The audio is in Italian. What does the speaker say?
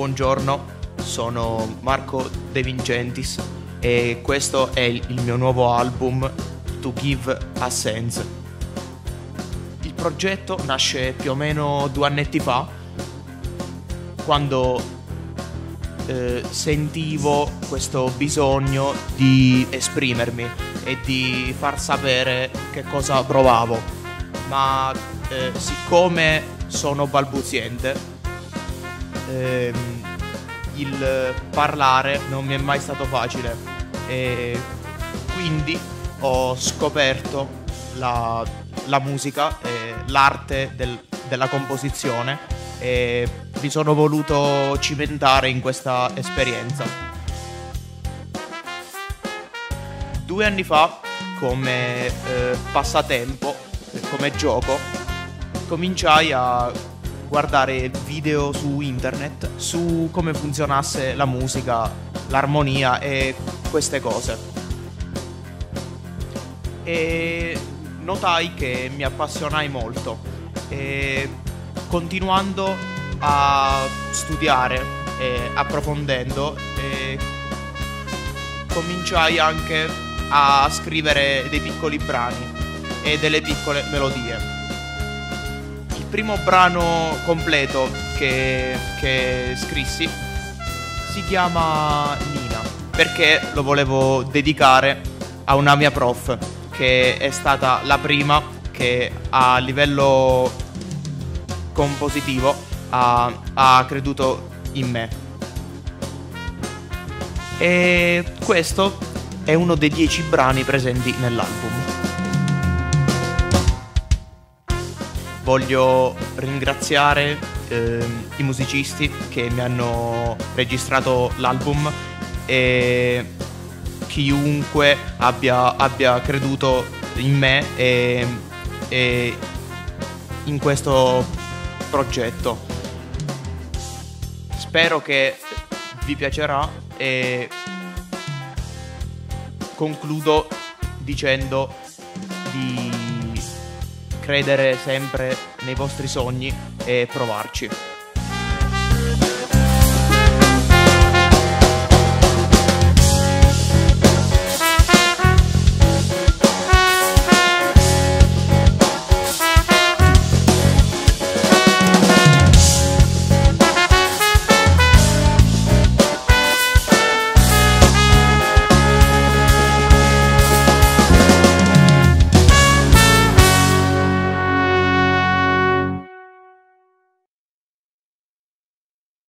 Buongiorno, sono Marco De Vincentis e questo è il mio nuovo album To Give a Sense. Il progetto nasce più o meno due annetti fa quando eh, sentivo questo bisogno di esprimermi e di far sapere che cosa provavo, ma eh, siccome sono balbuziente ehm, il parlare non mi è mai stato facile e quindi ho scoperto la, la musica e l'arte del, della composizione e mi sono voluto cimentare in questa esperienza. Due anni fa, come eh, passatempo, come gioco, cominciai a guardare video su internet su come funzionasse la musica, l'armonia e queste cose. E notai che mi appassionai molto e continuando a studiare e approfondendo e cominciai anche a scrivere dei piccoli brani e delle piccole melodie primo brano completo che, che scrissi si chiama Nina perché lo volevo dedicare a una mia prof che è stata la prima che a livello compositivo ha, ha creduto in me. E questo è uno dei dieci brani presenti nell'album. Voglio ringraziare eh, i musicisti che mi hanno registrato l'album e chiunque abbia, abbia creduto in me e, e in questo progetto. Spero che vi piacerà e concludo dicendo di credere sempre nei vostri sogni e provarci.